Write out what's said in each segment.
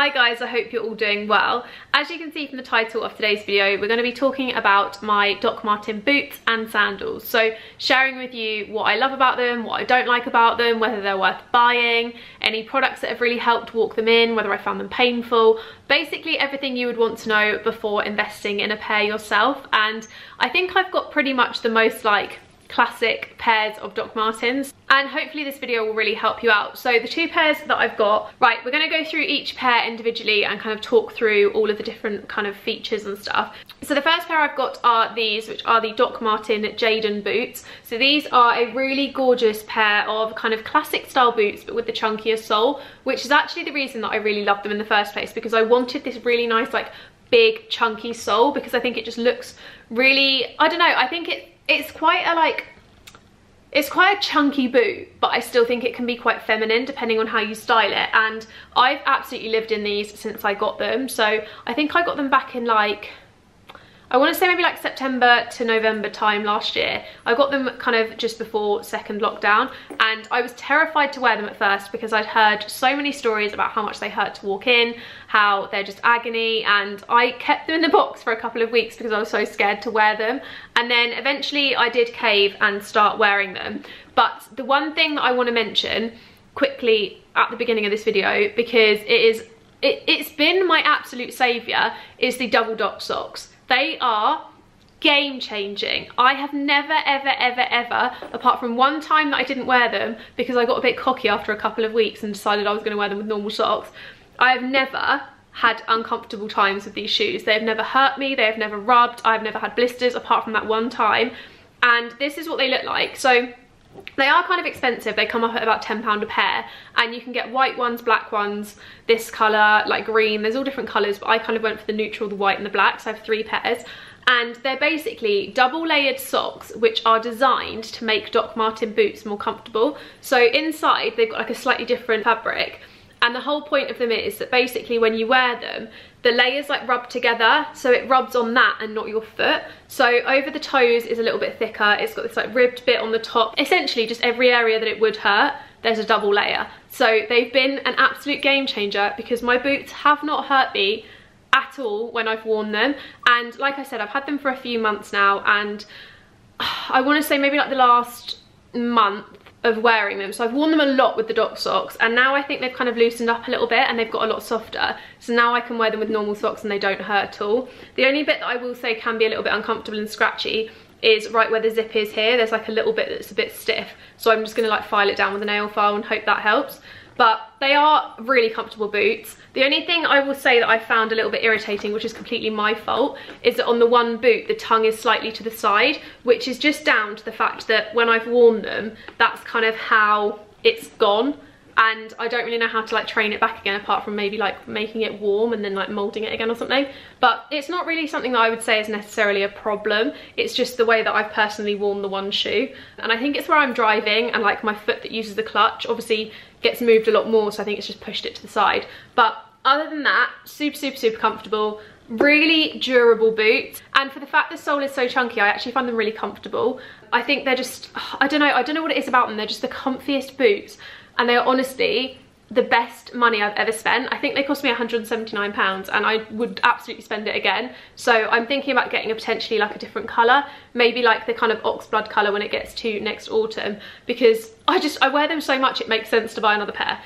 Hi guys, I hope you're all doing well. As you can see from the title of today's video, we're going to be talking about my Doc Marten boots and sandals. So sharing with you what I love about them, what I don't like about them, whether they're worth buying, any products that have really helped walk them in, whether I found them painful, basically everything you would want to know before investing in a pair yourself. And I think I've got pretty much the most like classic pairs of Doc Martens and hopefully this video will really help you out. So the two pairs that I've got, right, we're gonna go through each pair individually and kind of talk through all of the different kind of features and stuff. So the first pair I've got are these, which are the Doc Marten Jadon boots. So these are a really gorgeous pair of kind of classic style boots, but with the chunkier sole, which is actually the reason that I really love them in the first place because I wanted this really nice like big chunky sole because I think it just looks really, I don't know, I think it it's quite a like it's quite a chunky boot but I still think it can be quite feminine depending on how you style it. And I've absolutely lived in these since I got them. So I think I got them back in like I want to say maybe like September to November time last year. I got them kind of just before second lockdown and I was terrified to wear them at first because I'd heard so many stories about how much they hurt to walk in, how they're just agony and I kept them in the box for a couple of weeks because I was so scared to wear them and then eventually I did cave and start wearing them. But the one thing that I want to mention quickly at the beginning of this video because it is it, it's been my absolute saviour is the double doc socks they are game changing. I have never, ever, ever, ever, apart from one time that I didn't wear them because I got a bit cocky after a couple of weeks and decided I was going to wear them with normal socks. I have never had uncomfortable times with these shoes. They have never hurt me, they have never rubbed, I've never had blisters apart from that one time. And this is what they look like. So they are kind of expensive. They come up at about 10 pound a pair and you can get white ones black ones this color like green. There's all different colors but i kind of went for the neutral the white and the black so i have three pairs. And they're basically double layered socks which are designed to make doc marten boots more comfortable. So inside they've got like a slightly different fabric and the whole point of them is that basically when you wear them the layers like rub together so it rubs on that and not your foot. So over the toes is a little bit thicker. It's got this like ribbed bit on the top. Essentially just every area that it would hurt there's a double layer. So they've been an absolute game changer because my boots have not hurt me at all when I've worn them. And like I said I've had them for a few months now. And I want to say maybe like the last month of wearing them. So I've worn them a lot with the doc socks and now I think they've kind of loosened up a little bit and they've got a lot softer. So now I can wear them with normal socks and they don't hurt at all. The only bit that I will say can be a little bit uncomfortable and scratchy is right where the zip is here. There's like a little bit that's a bit stiff. So I'm just gonna like file it down with a nail file and hope that helps. But they are really comfortable boots. The only thing I will say that I found a little bit irritating, which is completely my fault, is that on the one boot, the tongue is slightly to the side, which is just down to the fact that when I've worn them, that's kind of how it's gone and I don't really know how to like train it back again apart from maybe like making it warm and then like molding it again or something. But it's not really something that I would say is necessarily a problem. It's just the way that I've personally worn the one shoe. And I think it's where I'm driving and like my foot that uses the clutch obviously gets moved a lot more so I think it's just pushed it to the side. But other than that super super super comfortable really durable boots. And for the fact the sole is so chunky I actually find them really comfortable. I think they're just I don't know I don't know what it is about them. They're just the comfiest boots and they are honestly the best money I've ever spent. I think they cost me 179 pounds and I would absolutely spend it again. So I'm thinking about getting a potentially like a different colour, maybe like the kind of oxblood colour when it gets to next autumn because I just, I wear them so much it makes sense to buy another pair.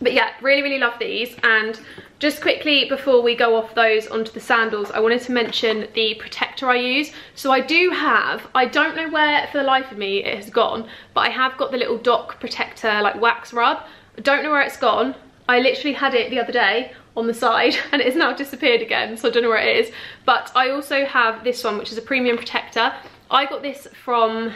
But yeah, really, really love these. And just quickly before we go off those onto the sandals, I wanted to mention the protector I use. So I do have, I don't know where for the life of me it has gone, but I have got the little doc protector like wax rub. I don't know where it's gone. I literally had it the other day on the side and it has now disappeared again so I don't know where it is but I also have this one which is a premium protector I got this from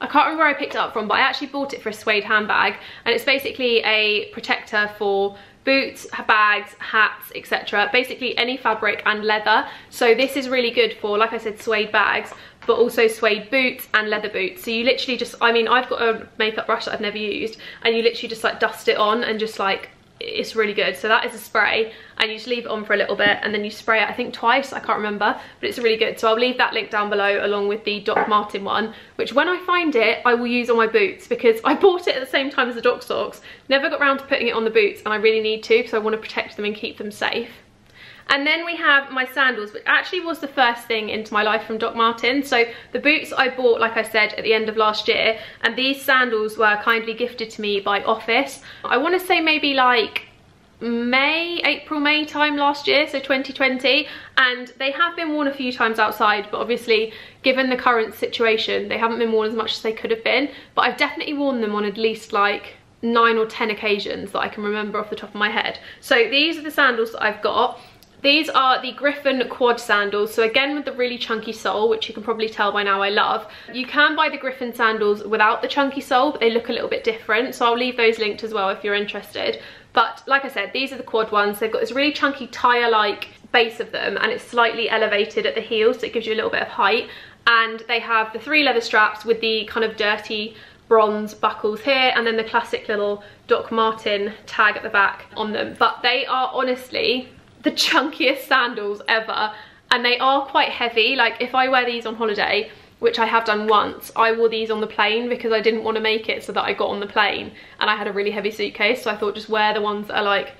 I can't remember where I picked it up from but I actually bought it for a suede handbag and it's basically a protector for boots, bags, hats, etc. Basically any fabric and leather. So this is really good for, like I said, suede bags, but also suede boots and leather boots. So you literally just, I mean, I've got a makeup brush that I've never used, and you literally just like dust it on and just like it's really good. So that is a spray. And you just leave it on for a little bit and then you spray it I think twice. I can't remember but it's really good. So I'll leave that link down below along with the Doc Marten one which when I find it I will use on my boots because I bought it at the same time as the Doc socks. Never got around to putting it on the boots and I really need to because I want to protect them and keep them safe and then we have my sandals, which actually was the first thing into my life from Doc Marten. So the boots I bought, like I said, at the end of last year, and these sandals were kindly gifted to me by Office. I want to say maybe like May, April, May time last year, so 2020, and they have been worn a few times outside, but obviously, given the current situation, they haven't been worn as much as they could have been, but I've definitely worn them on at least like nine or 10 occasions that I can remember off the top of my head. So these are the sandals that I've got. These are the Gryphon quad sandals. So again, with the really chunky sole, which you can probably tell by now I love. You can buy the Gryphon sandals without the chunky sole, but they look a little bit different. So I'll leave those linked as well if you're interested. But like I said, these are the quad ones. They've got this really chunky tire-like base of them and it's slightly elevated at the heel, so it gives you a little bit of height. And they have the three leather straps with the kind of dirty bronze buckles here and then the classic little Doc Marten tag at the back on them. But they are honestly the chunkiest sandals ever. And they are quite heavy. Like if I wear these on holiday which I have done once I wore these on the plane because I didn't want to make it so that I got on the plane. And I had a really heavy suitcase so I thought just wear the ones that are like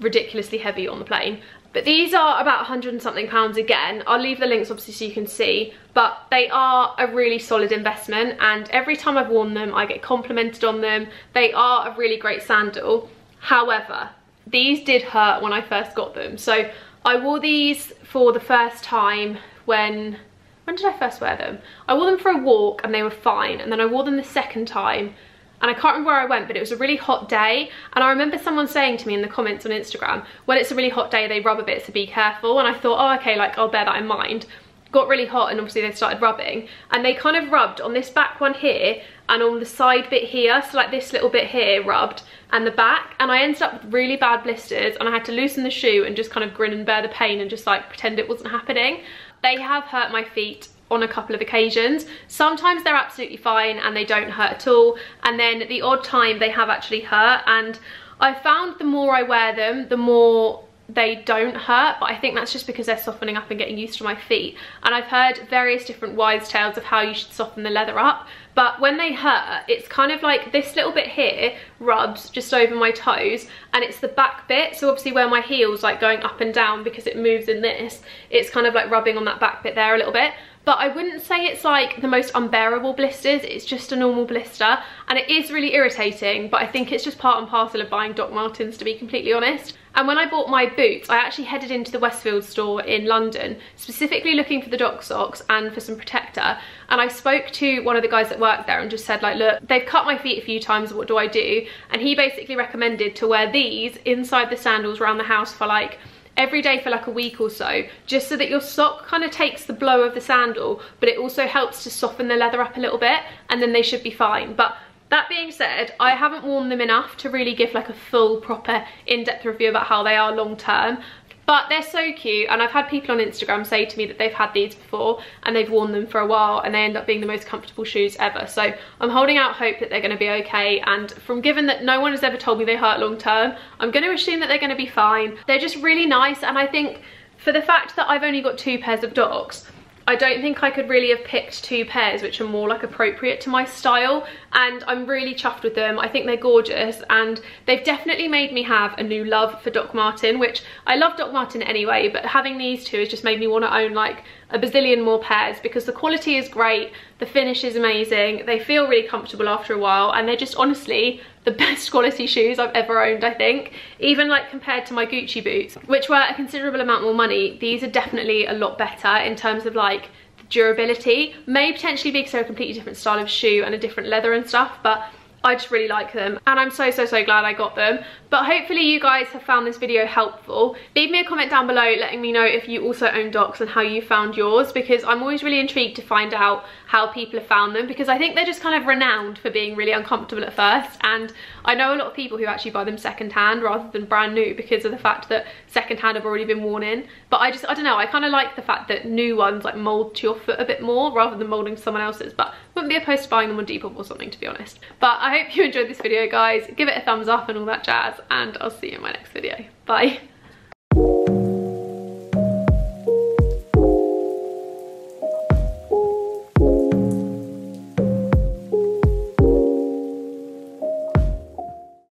ridiculously heavy on the plane. But these are about 100 and something pounds again. I'll leave the links obviously so you can see. But they are a really solid investment and every time I've worn them I get complimented on them. They are a really great sandal. However these did hurt when I first got them. So I wore these for the first time when, when did I first wear them? I wore them for a walk and they were fine. And then I wore them the second time and I can't remember where I went, but it was a really hot day. And I remember someone saying to me in the comments on Instagram, when it's a really hot day, they rub a bit, so be careful. And I thought, oh, okay, like I'll bear that in mind. Got really hot and obviously they started rubbing. And they kind of rubbed on this back one here and on the side bit here, so like this little bit here rubbed and the back and I ended up with really bad blisters and I had to loosen the shoe and just kind of grin and bear the pain and just like pretend it wasn't happening. They have hurt my feet on a couple of occasions. Sometimes they're absolutely fine and they don't hurt at all and then the odd time they have actually hurt and I found the more I wear them, the more they don't hurt but I think that's just because they're softening up and getting used to my feet. And I've heard various different wise tales of how you should soften the leather up but when they hurt it's kind of like this little bit here rubs just over my toes and it's the back bit. So obviously where my heels like going up and down because it moves in this it's kind of like rubbing on that back bit there a little bit. But I wouldn't say it's like the most unbearable blisters. It's just a normal blister and it is really irritating but I think it's just part and parcel of buying Doc Martens to be completely honest. And when I bought my boots, I actually headed into the Westfield store in London, specifically looking for the doc socks and for some protector. And I spoke to one of the guys that worked there and just said like, look, they've cut my feet a few times, what do I do? And he basically recommended to wear these inside the sandals around the house for like every day for like a week or so just so that your sock kind of takes the blow of the sandal but it also helps to soften the leather up a little bit and then they should be fine but that being said, I haven't worn them enough to really give like a full proper in-depth review about how they are long term. But they're so cute and I've had people on Instagram say to me that they've had these before and they've worn them for a while and they end up being the most comfortable shoes ever. So I'm holding out hope that they're going to be okay and from given that no one has ever told me they hurt long term, I'm going to assume that they're going to be fine. They're just really nice and I think for the fact that I've only got two pairs of docs, I don't think I could really have picked two pairs which are more like appropriate to my style and I'm really chuffed with them. I think they're gorgeous and they've definitely made me have a new love for Doc Marten which I love Doc Marten anyway but having these two has just made me want to own like a bazillion more pairs because the quality is great, the finish is amazing, they feel really comfortable after a while and they're just honestly the best quality shoes I've ever owned I think. Even like compared to my Gucci boots which were a considerable amount more money, these are definitely a lot better in terms of like durability. May potentially be because they're a completely different style of shoe and a different leather and stuff but I just really like them and I'm so so so glad I got them. But hopefully you guys have found this video helpful. Leave me a comment down below letting me know if you also own docs and how you found yours because I'm always really intrigued to find out how people have found them because I think they're just kind of renowned for being really uncomfortable at first. And I know a lot of people who actually buy them secondhand rather than brand new because of the fact that secondhand have already been worn in. But I just I don't know I kind of like the fact that new ones like mold to your foot a bit more rather than molding to someone else's. But wouldn't be opposed to buying them on Depop or something to be honest. But I hope you enjoyed this video guys. Give it a thumbs up and all that jazz and I'll see you in my next video. Bye.